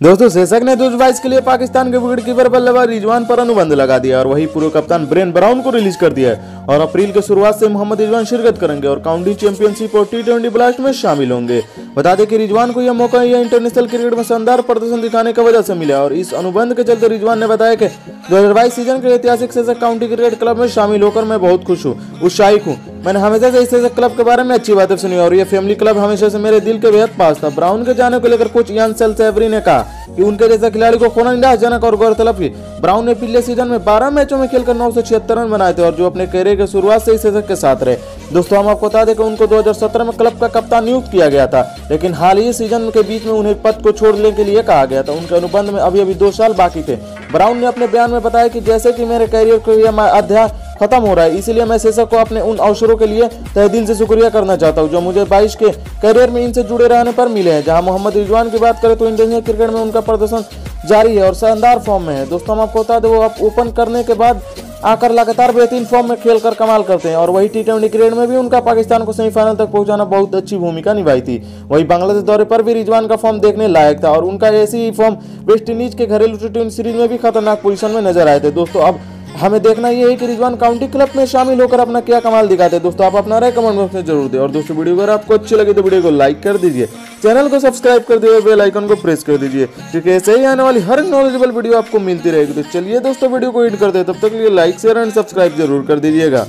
दोस्तों, शेषक ने 2022 के लिए पाकिस्तान के विकेट कीपर बल्लेबाज रिजवान पर अनुबंध लगा दिया और वही पूर्व कप्तान ब्रेन ब्राउन को रिलीज़ कर दिया है और अप्रैल के शुरुआत से मोहम्मद रिजवान शिरकत करेंगे और काउंटी चैंपियनशिप और टी ट्वेंटी ब्लास्ट में शामिल होंगे। बता दें कि रिजवान को यह मौका यह इंटरनेशनल क्रिकेट में शानदार प्रदर्शन दिखाने की वजह से मिला और इस अनुबंध के चलते रिजवान ने बताया कि दो हज़ार बाईस सीज़न के ऐतिहासिक शेषक काउंटी क्रिकेट क्लब में शामिल होकर मैं बहुत खुश हूँ, उत्साहित हूँ। मैंने हमेशा से इस क्लब के बारे में अच्छी बातें सुनी और ये फैमिली क्लब हमेशा से मेरे दिल के बेहद पास था। ब्राउन के जाने को लेकर कुछ यान सेल सेवरी ने कहा कि उनके जैसा खिलाड़ी को खोना निराशजनक और गौरतलब की ब्राउन ने पिछले सीज़न में 12 मैचों में खेलकर नौ सौ छिहत्तर रन बनाए थे और जो अपने कैरियर के शुरुआत से इस के साथ रहे। दोस्तों, हम आपको बता दें कि उनको 2017 में क्लब का कप्तान नियुक्त किया गया था, लेकिन हाल ही सीज़न के बीच में उन्हें पद को छोड़ने के लिए कहा गया था। उनके अनुबंध में अभी अभी दो साल बाकी थे। ब्राउन ने अपने बयान में बताया कि जैसे कि मेरे कैरियर को यह अध्याय खत्म हो रहा है। इसीलिए मैं शेषक को अपने उन अवसरों के लिए तय दिल से शुक्रिया करना चाहता हूँ, जो मुझे बाईस के करियर में इनसे जुड़े रहने पर मिले हैं। जहाँ मोहम्मद रिजवान की बात करें तो इंडियन क्रिकेट में उनका प्रदर्शन जारी है और शानदार फॉर्म में है। दोस्तों, हम आपको बता दें, वो आप ओपन करने के बाद आकर लगातार बेहतरीन फॉर्म में खेलकर कमाल करते हैं और वही टी ट्वेंटी क्रिकेट में भी उनका पाकिस्तान को सेमीफाइनल तक पहुंचाना बहुत अच्छी भूमिका निभाई थी। वही बांग्लादेश दौरे पर भी रिजवान का फॉर्म देखने लायक था और उनका ऐसी ही फॉर्म वेस्ट इंडीज के घरेलू टी सीरीज़ में भी खतरनाक पोजीशन में नज़र आए थे। दोस्तों, अब हमें देखना ये है कि रिजवान काउंटी क्लब में शामिल होकर अपना क्या कमाल दिखाते हैं। दोस्तों, आप अपना राय कमेंट बॉक्स में ज़रूर दें। और दोस्तों, वीडियो अगर आपको अच्छी लगे तो वीडियो को लाइक कर दीजिए। चैनल को सब्सक्राइब कर दीजिए बेल आइकन को प्रेस कर दीजिए, क्योंकि ऐसे ही आने वाली हर नॉलेजेबल वीडियो आपको मिलती रहेगी। तो चलिए दोस्तों, वीडियो को एड करते दे तब तक लिए लाइक शेयर एंड सब्सक्राइब ज़रूर कर दीजिएगा।